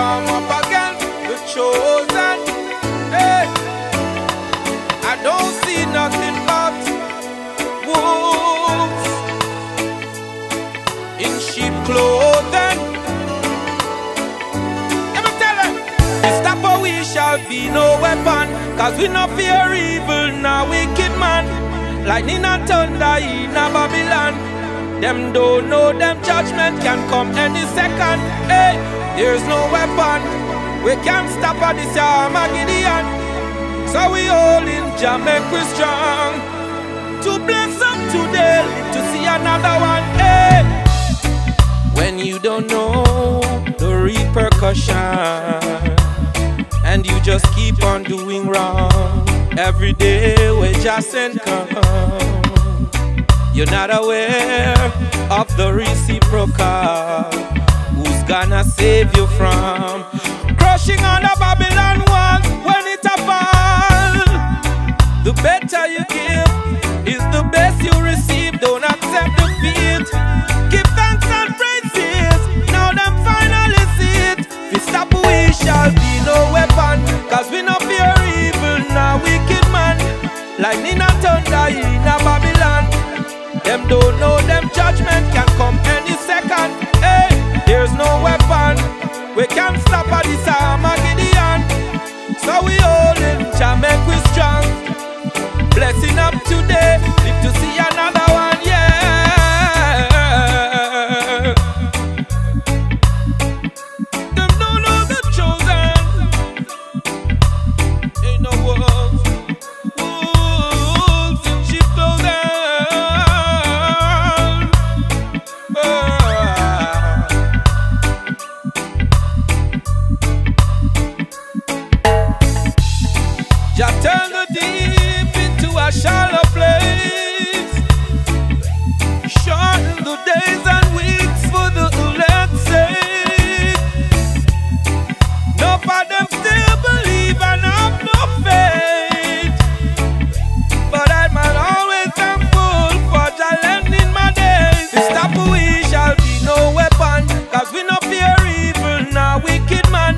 come up against the chosen. Hey, I don't see nothing but wolves in sheep clothing. Let me tell you, this type we shall be no weapon, cause we no fear evil, now wicked man. Lightning and thunder in a Babylon. Them don't know them judgment can come any second. Hey there's no weapon. We can't stop at this Armageddon. So we all in make we strong. To bless up today, to see another one. Hey, when you don't know the repercussion, and you just keep on doing wrong. Every day we just come. You're not aware of the reciprocal. Gonna save you from crushing on the Babylon wall when it a fall? The better you give is the best you receive. Don't accept defeat. Give thanks and praises. Now them finally see it. We stop, we shall be no weapon. Cause we no fear evil, now wicked man. Lightning and thunder in a Babylon. Them don't know them judgment turn the deep into a shallow place. Shorten the days and weeks for the elect's sake. Enough of them still believe and have no faith. But I'm always thankful for Jah lending my days. If stop we shall be no weapon. Cause we no fear evil, now wicked man.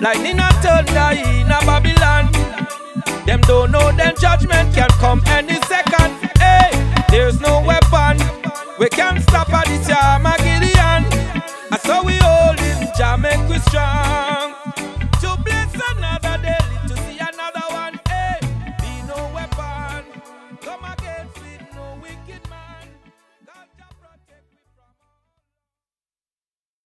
Lightning and thunder in a Babylon. Them don't know them judgment can come any second. Hey, there's no weapon. We can stop at this Armageddon. And so we hold it, Jamaica strong.